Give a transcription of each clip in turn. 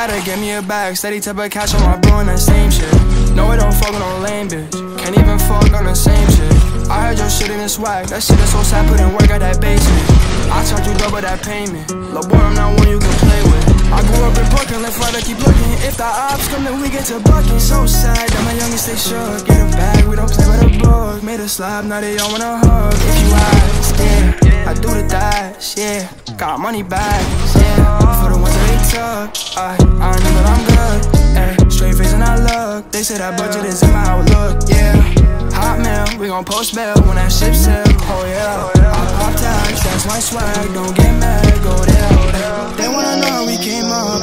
Gotta give me a bag, steady type of cash on my bro and that same shit. No, I don't fuck with no lame bitch. Can't even fuck on the same shit. I heard your shit in the swag, that shit is so sad, put in work at that basement. I charge you double that payment. Lil' boy, I'm not one you can play with. I grew up in Brooklyn, right, I keep looking. If the ops come, then we get to bucking. So sad that my youngest stay shook. Get a bag, we don't play by the book. Made a slab, now they all wanna hug. If you ask, yeah, I do the dash, yeah. Got money bags, I, I know that I'm good. Ay, straight face and I look. They say that budget is in my outlook, yeah. Hot mail, we gon' post bail when that ship sail. Oh yeah, I pop tags, that's my swag. Don't get mad, go there. They wanna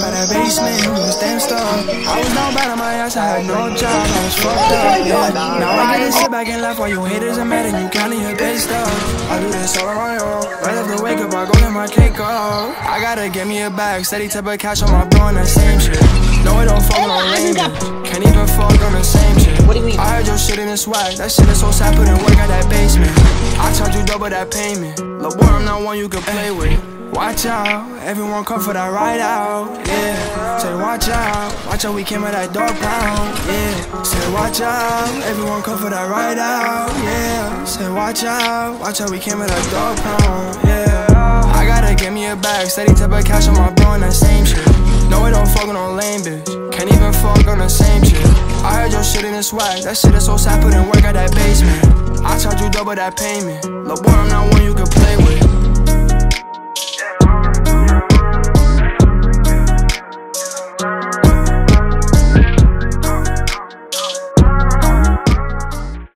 out that basement, doing damn stuff. I was down bad on my ass, I had no job, I was fucked up. Yeah. Now I get to sit back and laugh while you haters are mad and you counting your base stuff. I do this all on my own. Right after wake up, I go get my cake off. I gotta get me a bag, steady type of cash on my bro and that same shit. No, it don't fuck on lame. Can't even fuck on the same shit. What do you mean? I heard your shit in the swag. That shit is so sad, put in work at that basement. I charge you double that payment. Lil' boy, I'm not one you can play with. Watch out, everyone come for that ride out. Yeah, say watch out, watch out, we came with that dog pound. Yeah, say watch out, everyone come for that ride out. Yeah, say watch out, watch out, we came with that dog pound. Yeah, I gotta get me a bag, steady type of cash on my bro and that same shit. No, it don't fuck with no lame bitch. Can't even fuck on the same shit. I heard your shit in the swag. That shit is so sad, put in work at that basement. I charge you double that payment. Lil' boy, I'm not one you can play with.